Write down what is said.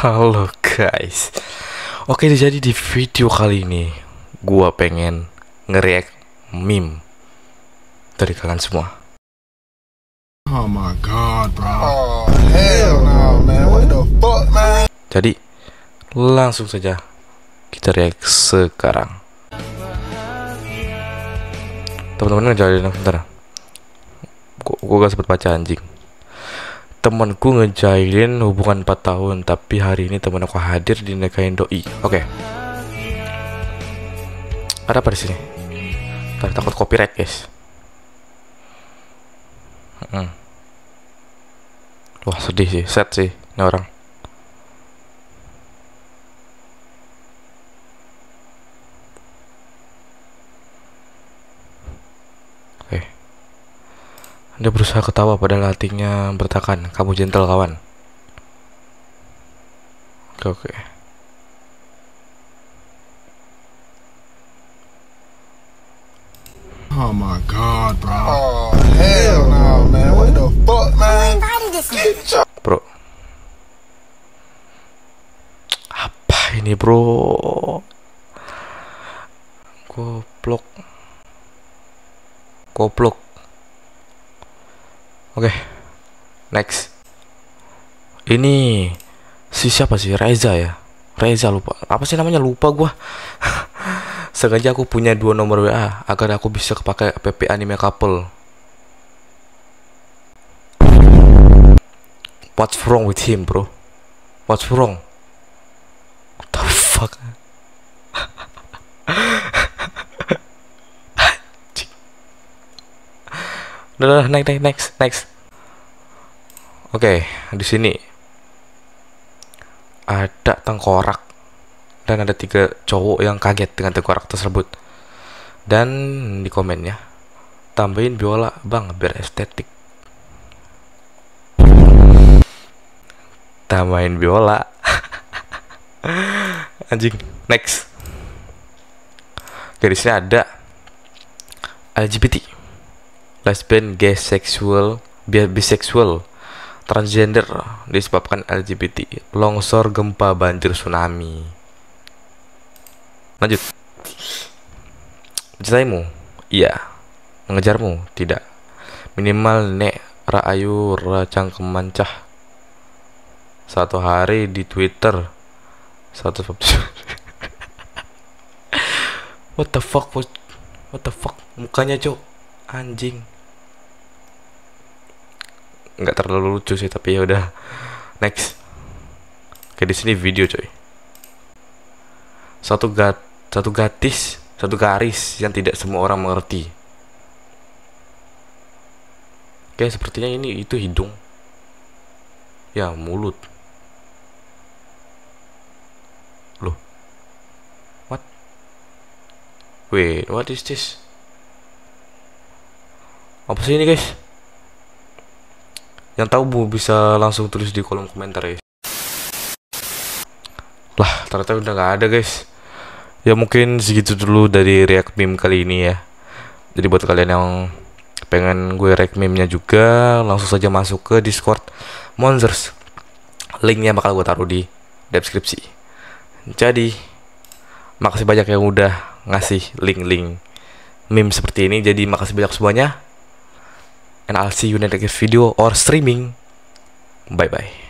Halo guys Oke jadi di video kali ini Gua pengen nge-react meme Dari kalian semua Oh my god, bro. Oh, hell no, man. What the fuck, man? Jadi langsung saja Kita react sekarang Teman-teman ngejalin bentar gua gak sempet baca anjing Temanku ngejalin hubungan 4 tahun Tapi hari ini teman aku hadir di nikahin doi Oke Ada apa di sini? Ntar takut copyright guys Hmm. Wah sedih sih, sad sih ini orang Oke Anda berusaha ketawa padahal hatinya bertakan. Kamu gentle kawan. Oke oke. Oh my god, bro. Oh, hell no, man. What the fuck, man? Bro. Apa ini bro? Goblok. Goblok Oke Next Ini Si siapa sih Reza ya Reza lupa Apa sih namanya lupa gua Sengaja aku punya dua nomor WA Agar aku bisa kepakai PP anime couple What's wrong with him, bro? What's wrong? What the fuck? Udah, udah, next, next, next. Oke, di sini. Ada tengkorak dan ada tiga cowok yang kaget dengan tengkorak tersebut. Dan di komennya tambahin biola bang biar estetik. kita main biola. Anjing next. Oke, di sini ada LGBT lesbian gay sexual bi bisexual transgender disebabkan LGBT longsor gempa banjir tsunami. Lanjut. Mencintaimu? Iya. Mengejarmu? Tidak. Minimal nek raayu racang kemancah satu hari di Twitter. Satu what the fuck what, what the fuck? Mukanya cok anjing nggak terlalu lucu sih tapi ya udah next oke di sini video coy satu gat satu gatis satu garis yang tidak semua orang mengerti oke sepertinya ini itu hidung ya mulut Loh. What? Wait, what is this? Apa sih ini, guys? Yang tahu bu bisa langsung tulis di kolom komentar ya. Lah, ternyata udah nggak ada, guys. Ya mungkin segitu dulu dari react meme kali ini ya. Jadi buat kalian yang pengen gue react meme-nya juga, langsung saja masuk ke Discord Monsters. Linknya bakal gue taruh di deskripsi. Jadi, makasih banyak yang udah ngasih link-link meme seperti ini. Jadi, makasih banyak semuanya. And I'll see you in the next video or streaming. Bye-bye.